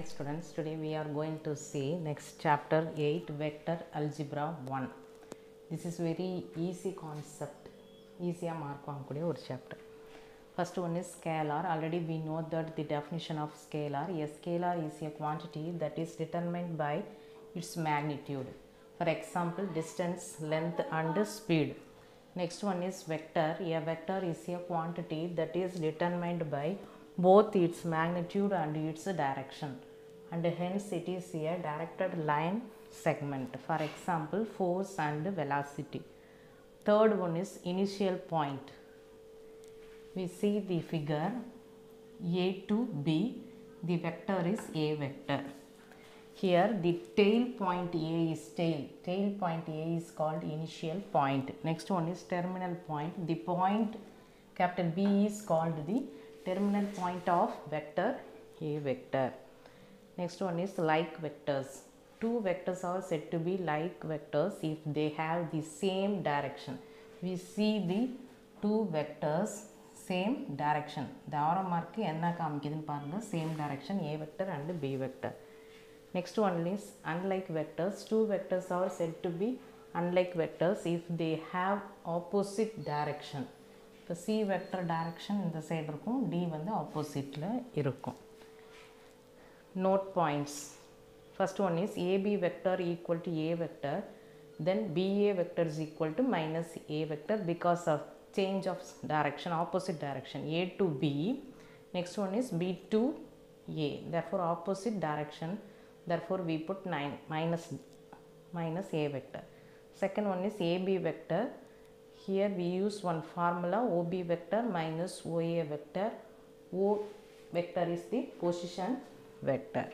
Hi students, today we are going to see next chapter 8 vector algebra 1. This is very easy concept, easier mark or chapter. First one is scalar. Already we know that the definition of scalar. A scalar is a quantity that is determined by its magnitude. For example, distance, length and speed. Next one is vector. A vector is a quantity that is determined by both its magnitude and its direction and hence it is a directed line segment for example force and velocity third one is initial point we see the figure a to b the vector is a vector here the tail point A is tail. Tail point A is called initial point. Next one is terminal point. The point capital B is called the terminal point of vector A vector. Next one is like vectors. Two vectors are said to be like vectors if they have the same direction. We see the two vectors same direction. The arrow mark என்ன காமிக்குதுன்னு பாருங்க same direction A vector and B vector. Next one is unlike vectors. Two vectors are said to be unlike vectors if they have opposite direction. இப்போ C vector direction இந்த side இருக்கும் D வந்து ஆப்போசிட்டில் இருக்கும் note points. First one is AB vector equal to A vector, then BA vector is equal to minus A vector because of change of direction, opposite direction A to B. Next one is B to A, therefore opposite direction, therefore we put 9 minus, minus A vector. Second one is AB vector, here we use one formula OB vector minus OA vector, O vector is the position vector.